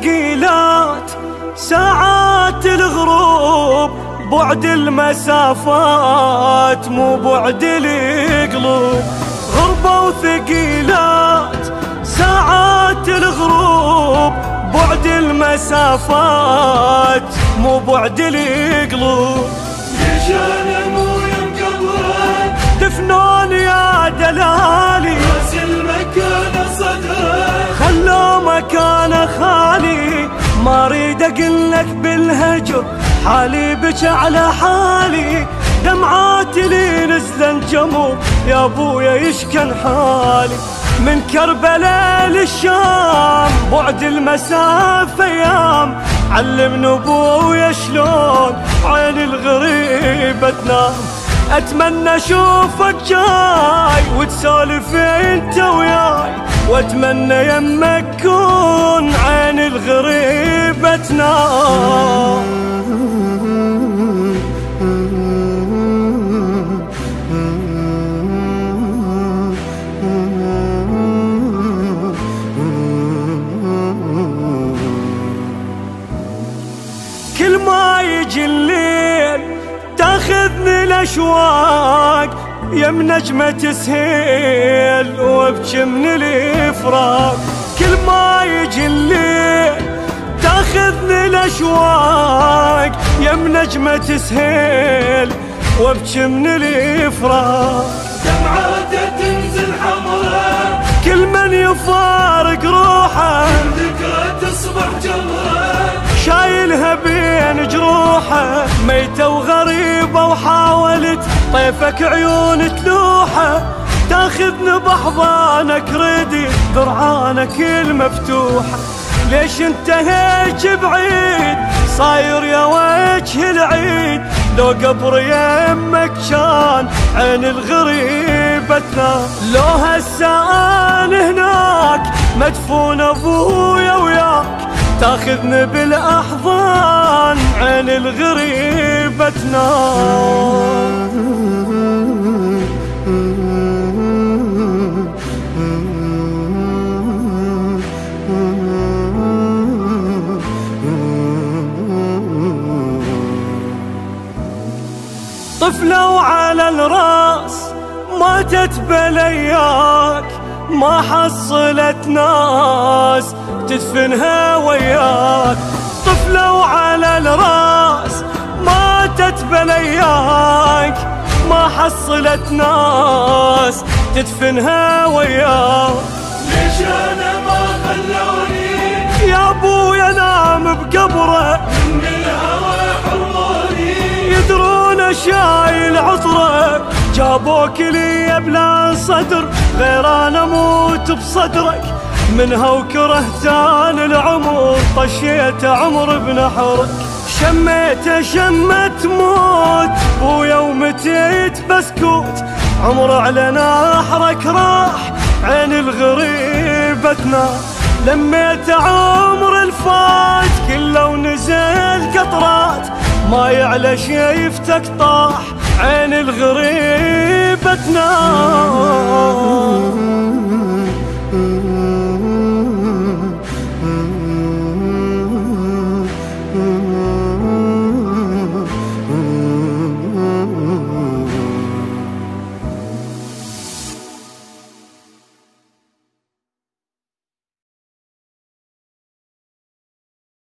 الثقيلات ساعات الغروب بعد المسافات مو بعد القلوب. غربة وثقيلات ساعات الغروب بعد المسافات مو بعد القلوب. اريد أقول لك بالهجر حالي بك على حالي. دمعاتي لي نزلن جمو يا أبويا يشكن حالي. من كربلاء للشام بعد المسافة أيام. علمني ابويا شلون عين الغريبة تنام. أتمنى أشوفك جاي وتسولف أنت وياي. وأتمنى يمك كون تنام كل ما يجي الليل تاخذني الاشواق يم نجمة تسهيل وابكي من الإفراق. كل ما يجي الليل الاشواق يم نجمة تسهيل وابكي من الإفراق. دمعاته تنزل حمراء. كل من يفارق روحه. ذكرى تصبح جمرة شايلها بين جروحه. ميتة وغريبة وحاولت طيفك عيون تلوحه. تاخذني بحضانك ردي ذرعانك المفتوحة. ليش انت هيك بعيد؟ صاير يا وجه العيد. لو قبر يمك كان عين الغريبة تنام لو هسه أنا هناك مدفون أبويا وياك. تاخذني بالأحضان عين الغريبة تنام طفلة وعلى الرأس ماتت بلياك ما حصلت ناس تدفنها وياك. طفلة وعلى الرأس ماتت بلياك ما حصلت ناس تدفنها وياك. ليش أنا ما خلوني؟ يا ابويا نام بقبره شايل عطرك جابوك لي بلا صدر غير أنا أموت بصدرك. منها وكرهتان العمر طشيت عمر بنحرك شميت شمت موت ويا ومتيت بسكوت. عمر على نحرك راح عين الغريبة تنام لميت عمر ما يعلى شيفتك طاح عين الغريبة تنام